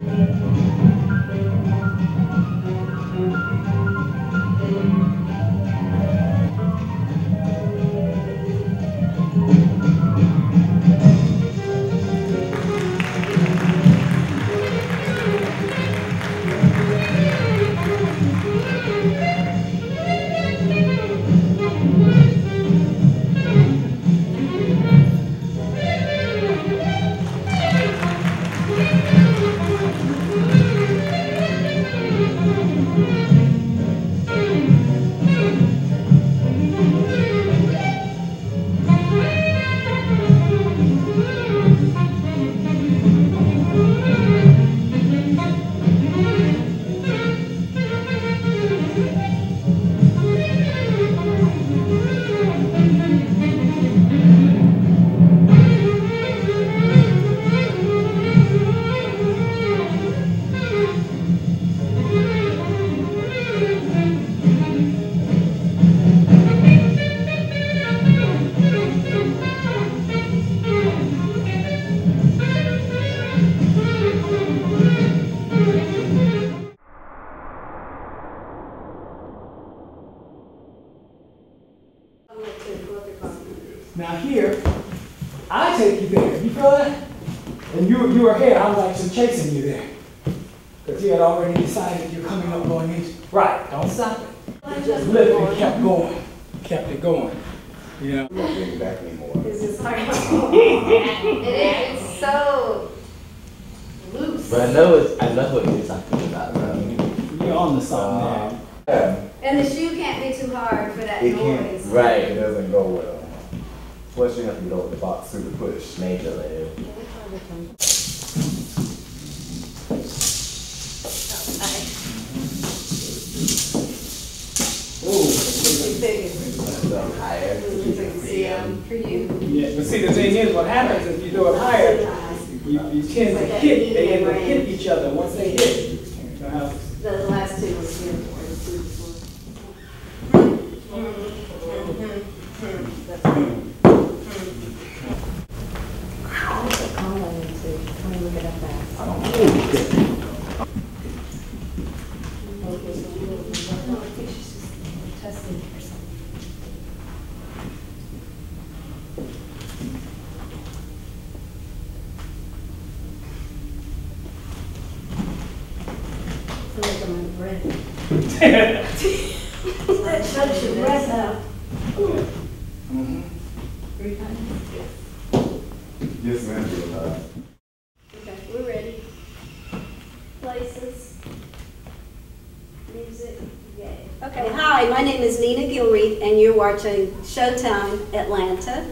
Now it's, I know what you're talking about, bro. You're on to something now. Yeah, And the shoe can't be too hard for that it can't, noise. Right. It doesn't go well. Plus you have to get over the box through the push. Major layer. So higher. See, for you. Yeah, but see, the thing is, what happens if you do it higher, you, you tend to hit, they end up hit each other. Once they hit. Uh, The last two was here. That shuts your breath out. Yes, ma'am. Okay, we're ready. Places. Music, yay. Okay, hi, my name is Nena Gilreath, and you're watching Showtime Atlanta.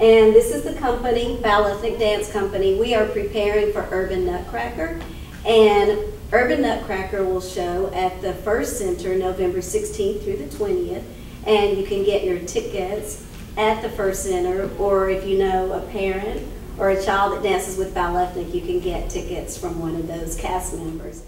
And this is the company, Ballethnic Dance Company. We are preparing for Urban Nutcracker. And Urban Nutcracker will show at the Ferst Center November 16th through the 20th. And you can get your tickets at the Ferst Center, or if you know a parent or a child that dances with Ballethnic, you can get tickets from one of those cast members.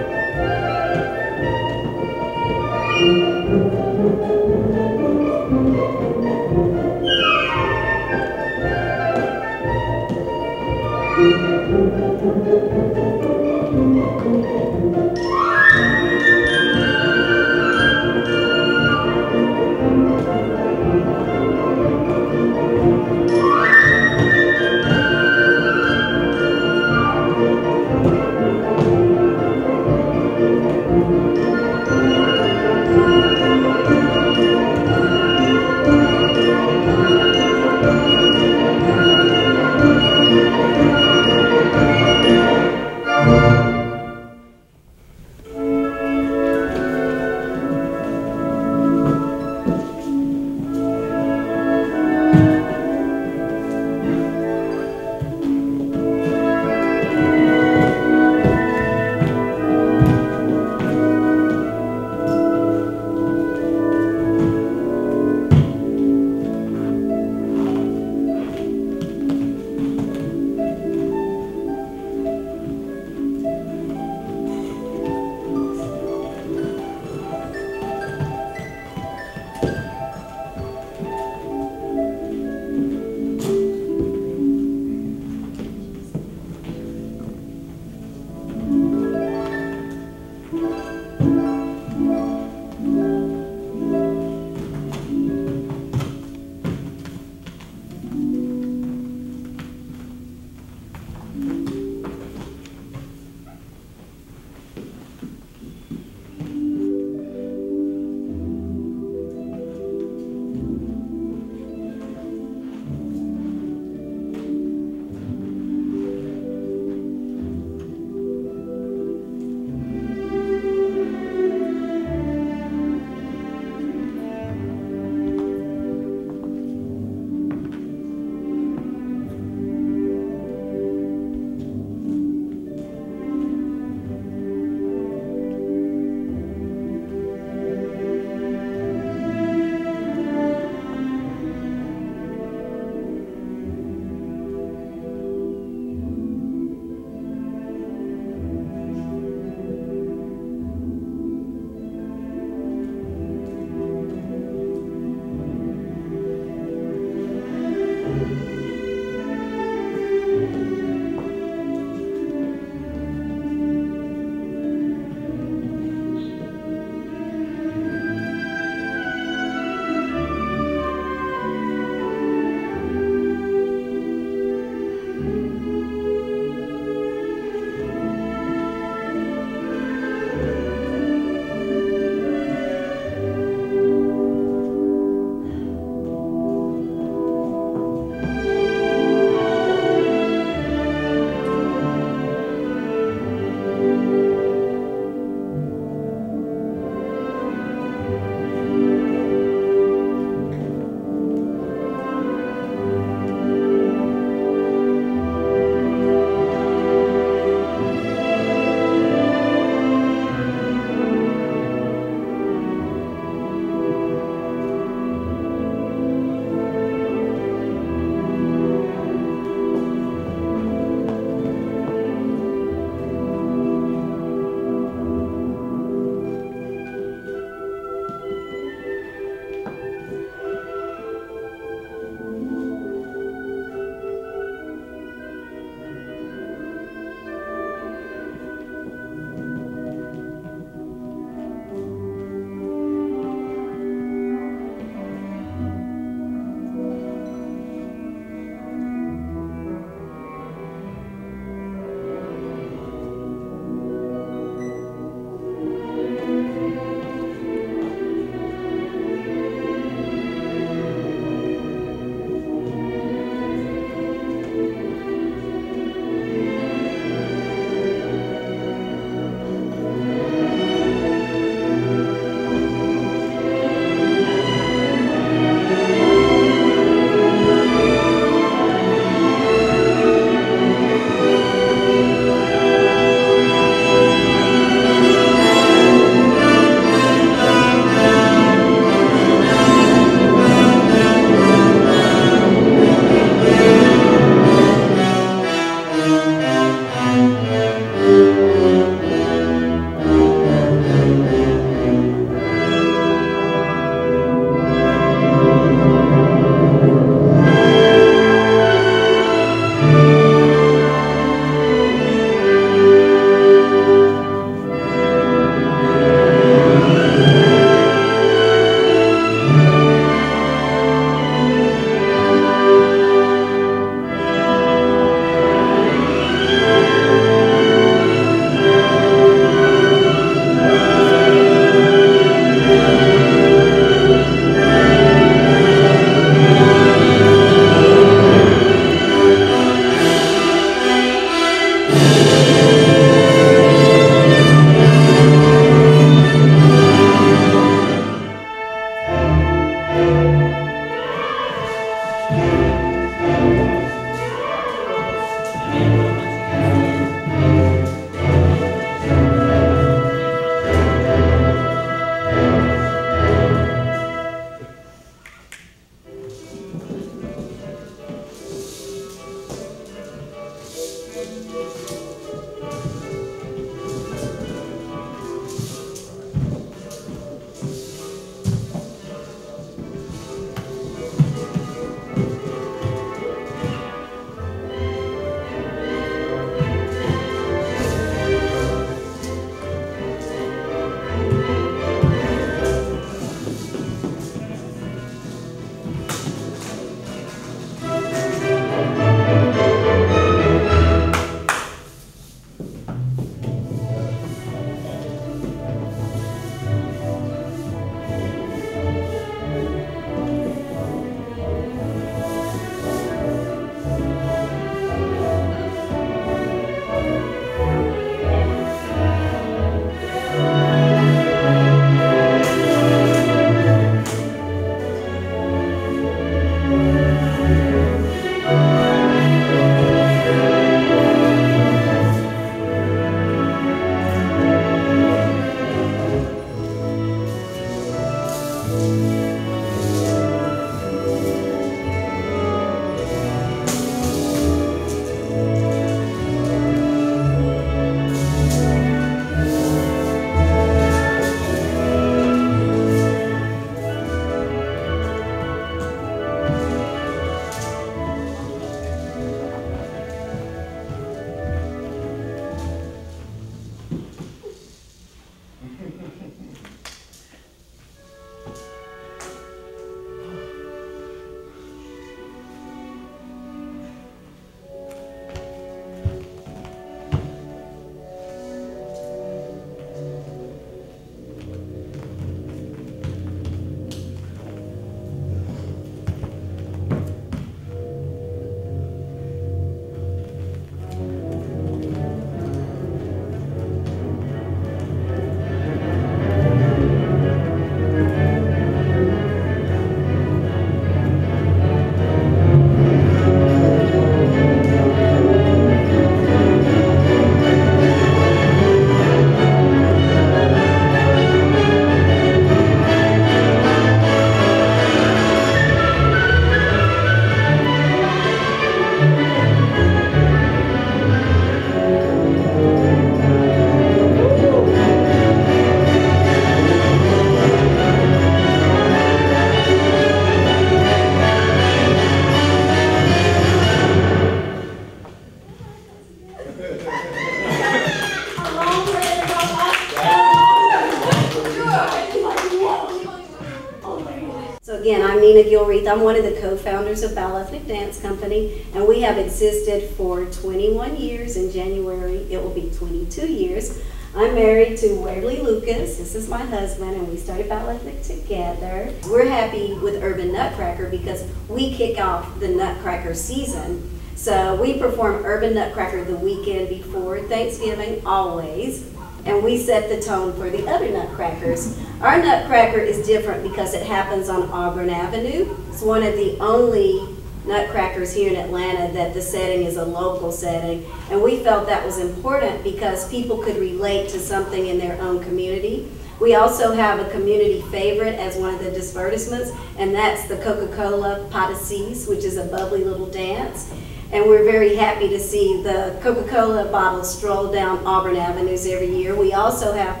Nena I'm one of the co-founders of Ballethnic Dance Company, and we have existed for 21 years. In January, it will be 22 years. I'm married to Waverly Lucas. This is my husband, and we started Ballethnic together. We're happy with Urban Nutcracker because we kick off the Nutcracker season. So we perform Urban Nutcracker the weekend before Thanksgiving, always and we set the tone for the other nutcrackers. Our nutcracker is different because it happens on Auburn Avenue. It's one of the only nutcrackers here in Atlanta that the setting is a local setting. And we felt that was important because people could relate to something in their own community. We also have a community favorite as one of the advertisements, and that's the Coca-Cola Six, which is a bubbly little dance. And we're very happy to see the Coca-Cola bottles stroll down Auburn Avenues every year. We also have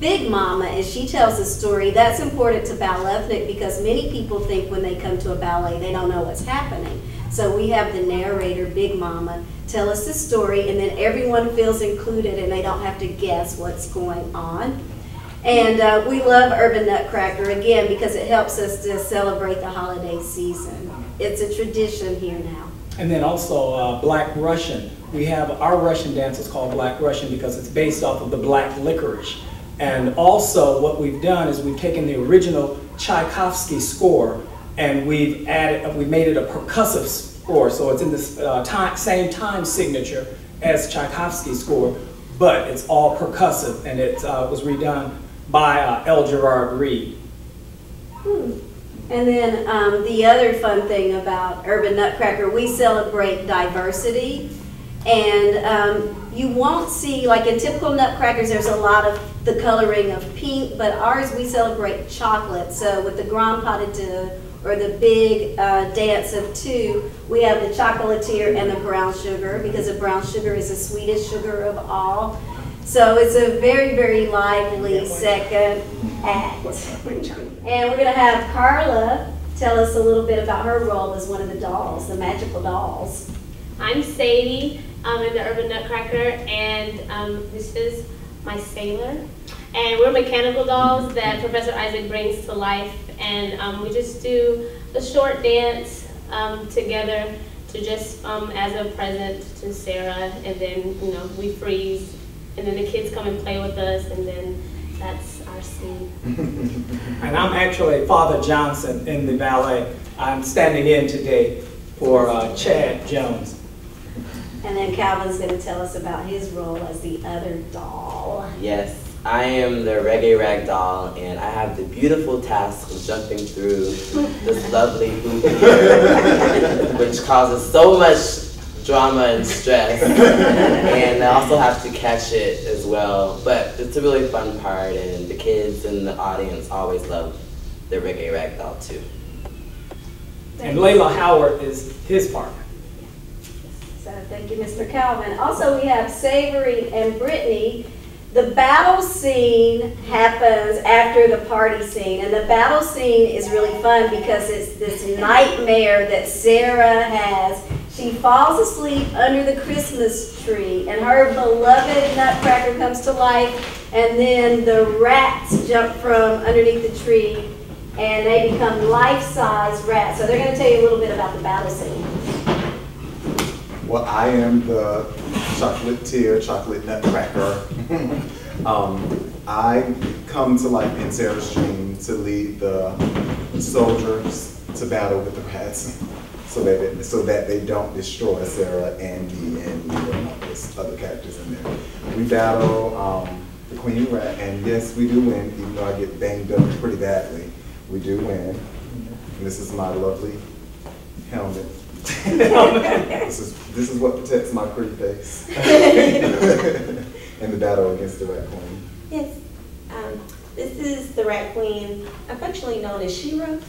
Big Mama, and she tells a story. That's important to Ballethnic because many people think when they come to a ballet, they don't know what's happening. So we have the narrator, Big Mama, tell us the story, and then everyone feels included and they don't have to guess what's going on. And uh, we love Urban Nutcracker, again, because it helps us to celebrate the holiday season. It's a tradition here now. And then also uh, Black Russian. We have our Russian dance is called Black Russian because it's based off of the black licorice. And also what we've done is we've taken the original Tchaikovsky score and we've added, we made it a percussive score. So it's in the uh, same time signature as Tchaikovsky score, but it's all percussive and it uh, was redone by uh, L. Gerard Reed. Hmm. And then um, the other fun thing about Urban Nutcracker, we celebrate diversity. And um, you won't see, like in typical nutcrackers, there's a lot of the coloring of pink, but ours we celebrate chocolate. So with the Grand Pas de Deux or the big uh, dance of two, we have the chocolatier and the brown sugar because the brown sugar is the sweetest sugar of all. So it's a very, very lively second act. And we're going to have Carla tell us a little bit about her role as one of the dolls, the magical dolls. I'm Sadie. I'm in the Urban Nutcracker, and um, this is my sailor. And we're mechanical dolls that Professor Isaac brings to life, and um, we just do a short dance um, together to just um, as a present to Sarah, and then you know we freeze, and then the kids come and play with us, and then that's our scene. and I'm actually Father Johnson in the ballet. I'm standing in today for uh, Chad Jones. And then Calvin's going to tell us about his role as the other doll. Yes, I am the reggae rag doll, and I have the beautiful task of jumping through this lovely hoop here, which causes so much drama and stress. and I also have to catch it as well. But it's a really fun part, and the kids and the audience always love the reggae rag doll too. And Layla Howard is his partner. So thank you, Mr. Calvin. Also, we have Savory and Brittany. The battle scene happens after the party scene, and the battle scene is really fun because it's this nightmare that Sarah has. She falls asleep under the Christmas tree, and her beloved Nutcracker comes to life, and then the rats jump from underneath the tree, and they become life-size rats. So they're going to tell you a little bit about the battle scene. Well, I am the chocolate chocolatier, chocolate nutcracker. um, I come to life in Sarah's dream to lead the soldiers to battle with the rats so that it, so that they don't destroy Sarah, Andy, and you know, there's other characters in there. We battle um, the Queen Rat, and yes, we do win, even though I get banged up pretty badly. We do win. And this is my lovely helmet. this is this is what protects my pretty face in the battle against the rat queen. Yes. This is the rat queen, affectionately known as Shira. um,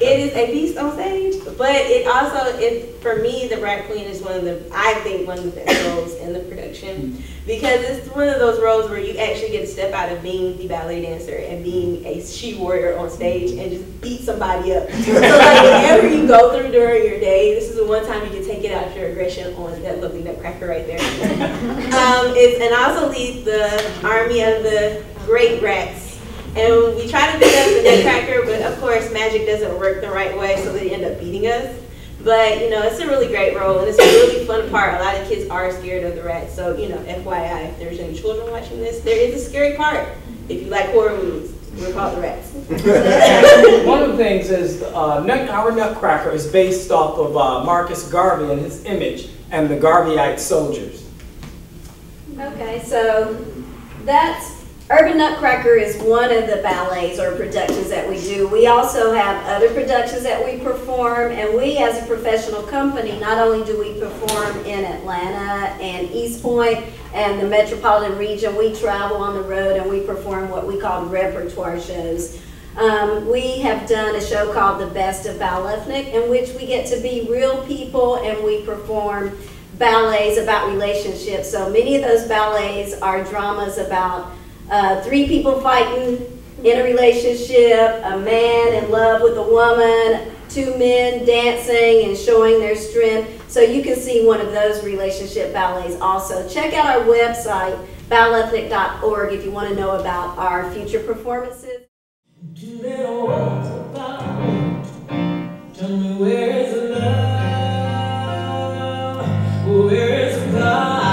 it is a beast on stage, but it also, it for me, the rat queen is one of the, I think, one of the best roles in the production because it's one of those roles where you actually get to step out of being the ballet dancer and being a she warrior on stage and just beat somebody up. so like whatever you go through during your day, this is the one time you can take it out your aggression on that lovely nutcracker right there. um, it's, and I also lead the army of the great rats. And we try to beat up the Nutcracker, but of course, magic doesn't work the right way, so they end up beating us. But you know, it's a really great role, and it's a really fun part. A lot of kids are scared of the rats, so you know, FYI, if there's any children watching this, there is a scary part. If you like horror movies, we're called the rats. One of the things is, uh, Nut, our Nutcracker is based off of uh, Marcus Garvey and his image and the Garveyite soldiers. Okay, so that's, Urban Nutcracker is one of the ballets or productions that we do. We also have other productions that we perform, and we as a professional company, not only do we perform in Atlanta and East Point and the metropolitan region, we travel on the road and we perform what we call repertoire shows. Um, we have done a show called The Best of Ballethnic, in which we get to be real people and we perform ballets about relationships. So many of those ballets are dramas about uh, three people fighting in a relationship, a man in love with a woman, two men dancing and showing their strength. So you can see one of those relationship ballets also. Check out our website, ballethnic.org, if you want to know about our future performances. Where is love? Where is the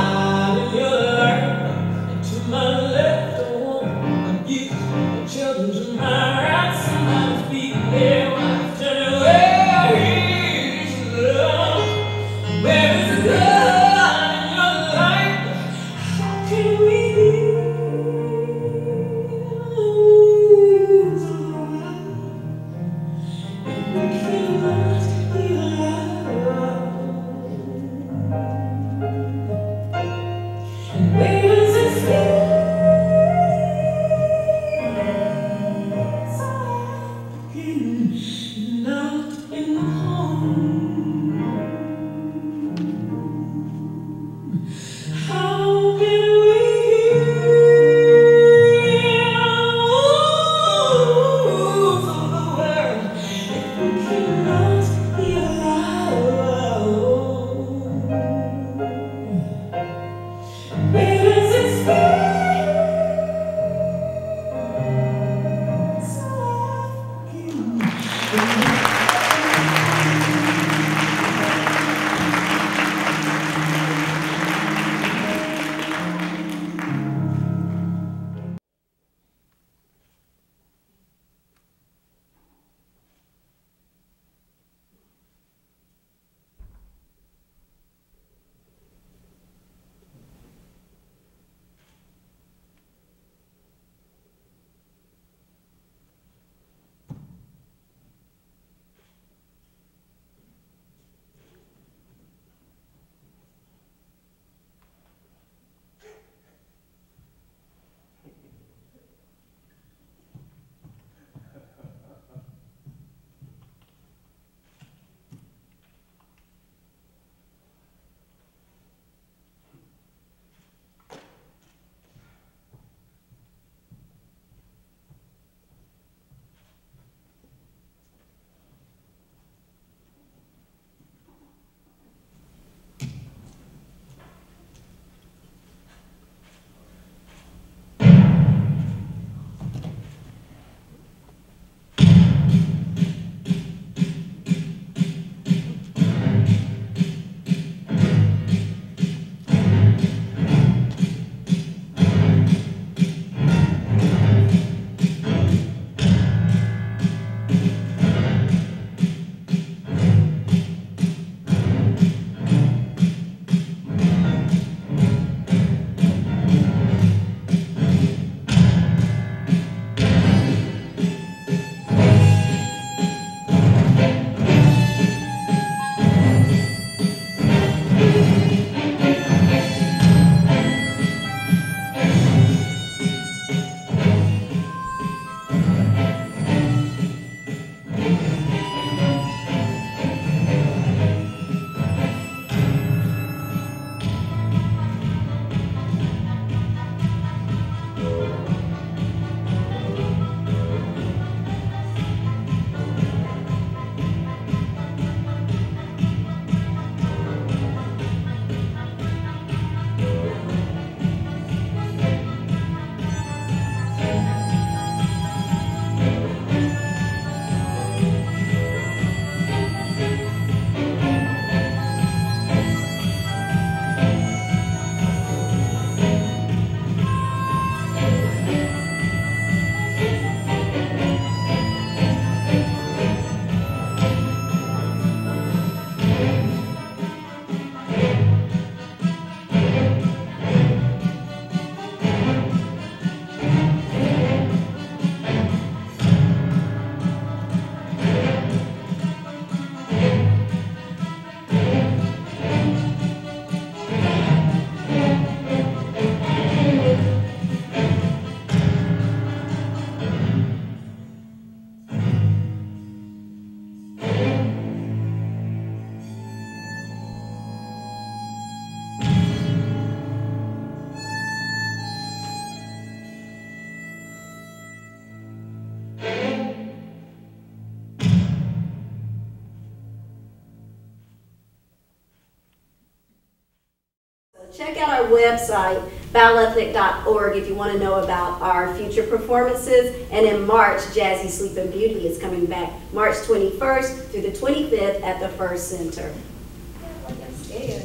website, ballethnic.org, if you want to know about our future performances. And in March, Jazzy Sleeping Beauty is coming back, March 21st through the 25th at the Ferst Center.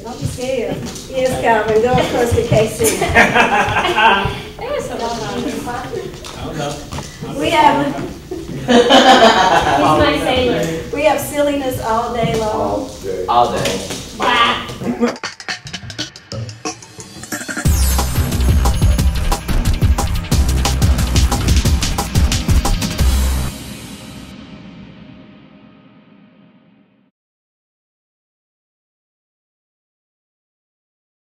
Don't be scared. He is coming. Go across to KC. There was so much. We have, He's my sailor. we have silliness all day long. All day. All day. Bye.